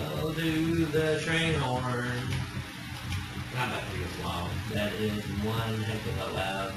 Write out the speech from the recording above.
I'll do the train horn. Not that big as loud. That is one heck of a loud